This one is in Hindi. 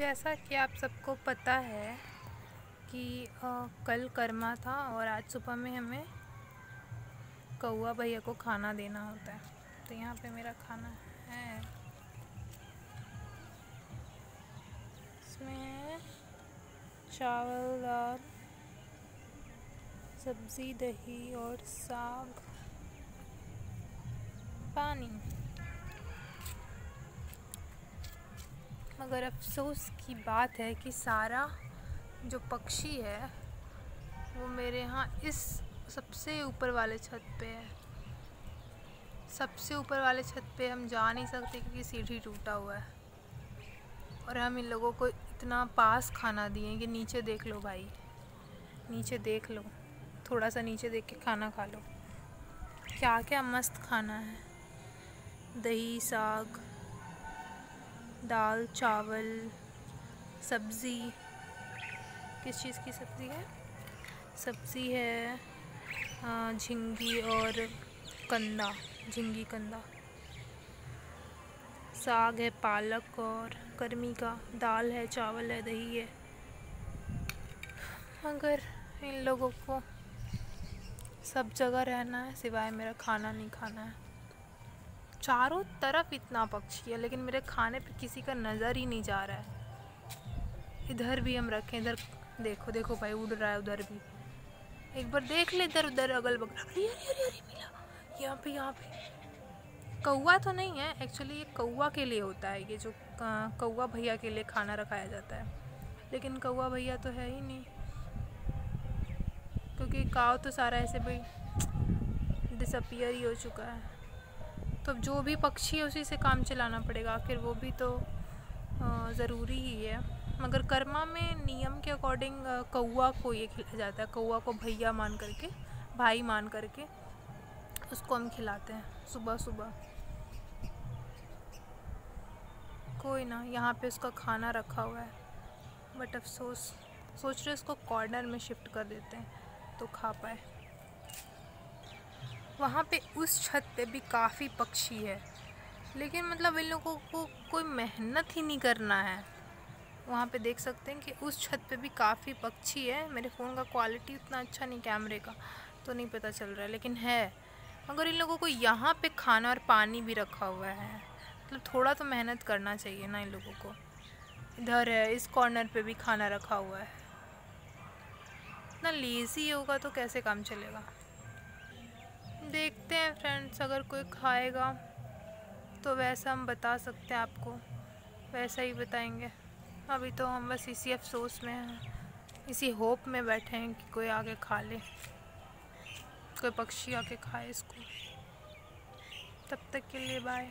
जैसा कि आप सबको पता है कि आ, कल कर्मा था और आज सुबह में हमें कौआ भैया को खाना देना होता है। तो यहाँ पे मेरा खाना है। इसमें चावल दाल सब्ज़ी दही और साग पानी। मगर अफसोस की बात है कि सारा जो पक्षी है, वो मेरे यहाँ इस सबसे ऊपर वाले छत पे है। सबसे ऊपर वाले छत पे हम जा नहीं सकते क्योंकि सीढ़ी टूटा हुआ है। और हम इन लोगों को इतना पास खाना दिए कि नीचे देख लो भाई। नीचे देख लो। थोड़ा सा नीचे देख के खाना खा लो। क्या क्या मस्त खाना है। दही, साग दाल, चावल, सब्ज़ी। किस चीज़ की सब्ज़ी है? सब्ज़ी है झिंगी और कंदा, झिंगी कंदा। साग है पालक और गर्मी का, दाल है, चावल है, दही है। मगर इन लोगों को सब जगह रहना है, सिवाय मेरा खाना नहीं खाना है। चारों तरफ़ इतना पक्षी है, लेकिन मेरे खाने पे किसी का नज़र ही नहीं जा रहा है। इधर भी हम रखें, इधर देखो देखो भाई, उड़ रहा है उधर भी। एक बार देख ले इधर, उधर अगल बगल। अरे अरे अरे अरे, मिला। यहाँ पे यहाँ पे। कौआ तो नहीं है एक्चुअली ये कौआ के लिए होता है, ये जो कौआ भैया के लिए खाना रखाया जाता है। लेकिन कौआ भैया तो है ही नहीं। क्योंकि काव तो सारा ऐसे भाई डिसअपियर ही हो चुका है। तो जो भी पक्षी है, उसी से काम चलाना पड़ेगा। आखिर वो भी तो ज़रूरी ही है। मगर कर्मा में नियम के अकॉर्डिंग कौआ को ये खिलाया जाता है। कौआ को भैया मान करके, भाई मान करके, उसको हम खिलाते हैं, सुबह सुबह। कोई ना, यहाँ पे उसका खाना रखा हुआ है। बट अफसोस, सोच रहे उसको कॉर्नर में शिफ्ट कर देते हैं तो खा पाए। वहाँ पे उस छत पे भी काफ़ी पक्षी है। लेकिन मतलब इन लोगों को को कोई मेहनत ही नहीं करना है। वहाँ पे देख सकते हैं कि उस छत पे भी काफ़ी पक्षी है। मेरे फ़ोन का क्वालिटी उतना अच्छा नहीं, कैमरे का तो नहीं पता चल रहा है, लेकिन है। मगर इन लोगों को यहाँ पे खाना और पानी भी रखा हुआ है। मतलब थोड़ा तो मेहनत करना चाहिए ना इन लोगों को। इधर है, इस कॉर्नर पे भी खाना रखा हुआ है। इतना लेज़ी होगा तो कैसे काम चलेगा? देखते हैं फ्रेंड्स अगर कोई खाएगा तो वैसा हम बता सकते हैं आपको। वैसा ही बताएँगे। अभी तो हम बस इसी अफसोस में हैं, इसी होप में बैठे हैं कि कोई आगे खा ले, कोई पक्षी आके खाए इसको। तब तक के लिए बाय